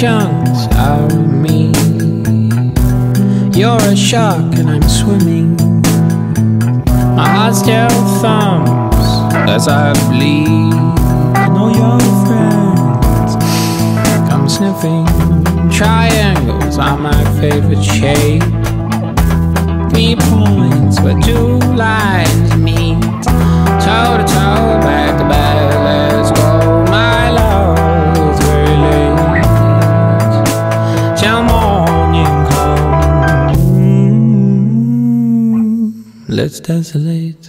chunks out of me. You're a shark and I'm swimming. My heart still thumps as I bleed. And all your friends come sniffing. Triangles are my favorite shape. Three points where two lines Let's dance late.